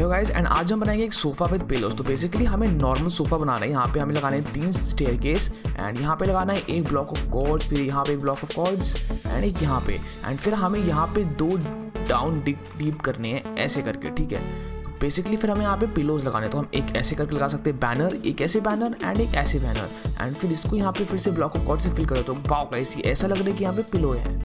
Hello guys and आज हम बनाएँगे एक सोफा विद पिलोस तो बेसिकली हमें नॉर्मल सोफा बनाना है। यहाँ पे हमें लगाने हैं तीन स्टेयर केस एंड यहाँ पे लगाना है एक ब्लॉक ऑफ़ कॉर्ड्स फिर यहाँ पे एक ब्लॉक ऑफ़ कॉर्ड्स एंड एक यहाँ पे। एंड फिर हमें यहाँ पे दो डाउन डीप डीप करने हैं ऐसे करके, ठीक है? बेसिकली फिर हमें यहाँ पे पिलोज लगाने तो हम एक ऐसे करके लगा सकते हैं बैनर एक ऐसे बैनर एंड एक ऐसे बैनर एंड फिर इसको यहाँ पे फिर से ब्लॉक ऑफ़ कॉर्ड से फिल करो। तो वाओ गाइस ये ऐसा लग रहा है कि यहाँ पे पिलो है।